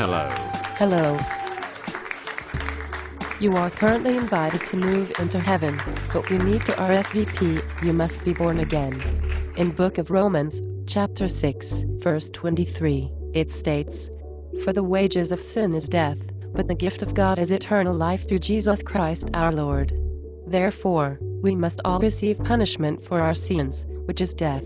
Hello. Hello. You are currently invited to move into heaven, but you need to RSVP, you must be born again. In Book of Romans, chapter 6, verse 23, it states, For the wages of sin is death, but the gift of God is eternal life through Jesus Christ our Lord. Therefore, we must all receive punishment for our sins, which is death.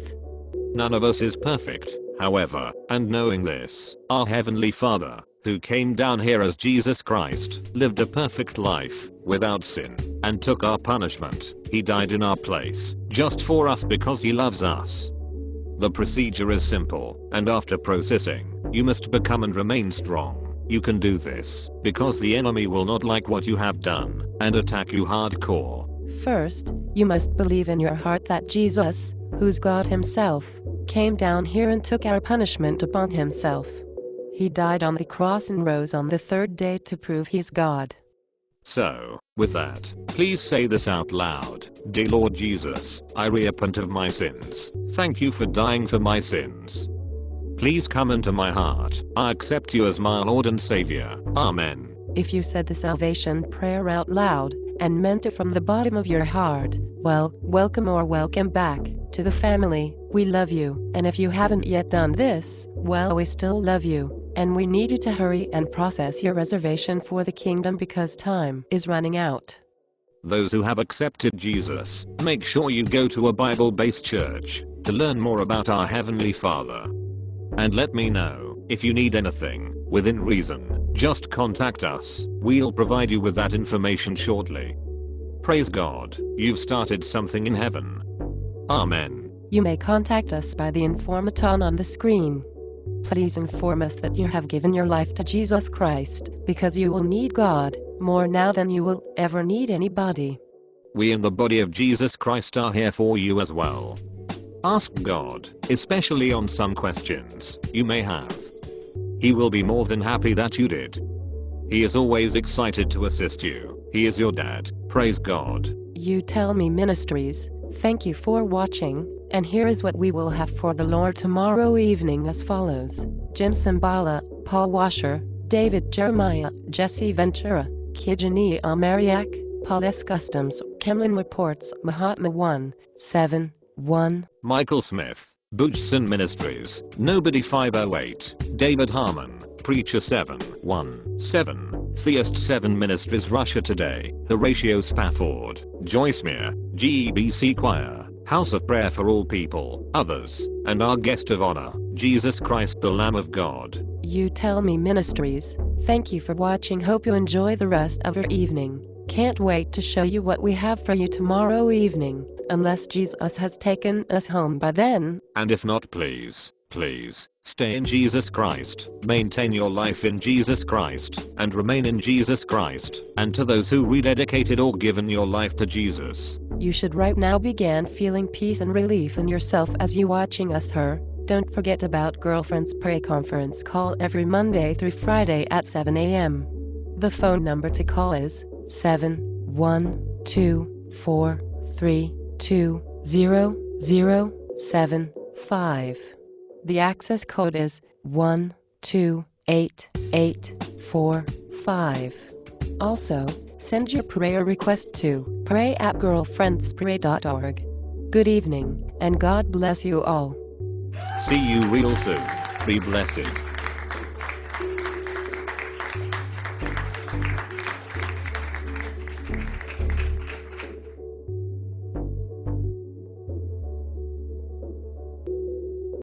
None of us is perfect, however, and knowing this, our Heavenly Father, who came down here as Jesus Christ, lived a perfect life, without sin, and took our punishment. He died in our place, just for us because he loves us. The procedure is simple, and after processing, you must become and remain strong. You can do this, because the enemy will not like what you have done, and attack you hardcore. First, you must believe in your heart that Jesus, who's God Himself, came down here and took our punishment upon Himself. He died on the cross and rose on the third day to prove He's God. So, with that, please say this out loud. Dear Lord Jesus, I repent of my sins. Thank you for dying for my sins. Please come into my heart. I accept you as my Lord and Savior. Amen. If you said the salvation prayer out loud and meant it from the bottom of your heart, well, welcome or welcome back to the family. We love you. And if you haven't yet done this, well, we still love you. And we need you to hurry and process your reservation for the kingdom because time is running out. Those who have accepted Jesus, make sure you go to a Bible based church to learn more about our Heavenly Father. And let me know if you need anything within reason. Just contact us, we'll provide you with that information shortly. Praise God, you've started something in heaven. Amen. You may contact us by the informaton on the screen. Please inform us that you have given your life to Jesus Christ, because you will need God more now than you will ever need anybody. We in the body of Jesus Christ are here for you as well. Ask God, especially on some questions you may have. He will be more than happy that you did. He is always excited to assist you. He is your dad. Praise God. You Tell Me Ministries, thank you for watching, and here is what we will have for the Lord tomorrow evening as follows Jim Cymbala, Paul Washer, David Jeremiah, Jesse Ventura, Kijani Amariak, Paul S. Customs, Kemlin Reports, Mahatma 1, 7, 1. Michael Smith, Bujson Ministries, Nobody 508, David Harmon, Preacher 7, 1, 7, Theist 7 Ministries Russia Today, Horatio Spafford, Joyce Meyer, GEBC Choir, House of Prayer for All People, others, and our guest of honor, Jesus Christ the Lamb of God. You Tell Me Ministries, thank you for watching. Hope you enjoy the rest of your evening. Can't wait to show you what we have for you tomorrow evening, unless Jesus has taken us home by then. And if not, please, please, stay in Jesus Christ, maintain your life in Jesus Christ, and remain in Jesus Christ. And to those who rededicated or given your life to Jesus, You should right now begin feeling peace and relief in yourself as you watching us her. Don't forget about Girlfriends Pray Conference call every Monday through Friday at 7 a.m. The phone number to call is 71243200075. The access code is 128845. Also, send your prayer request to pray at girlfriendspray.org. Good evening, and God bless you all. see you real soon. Be blessed.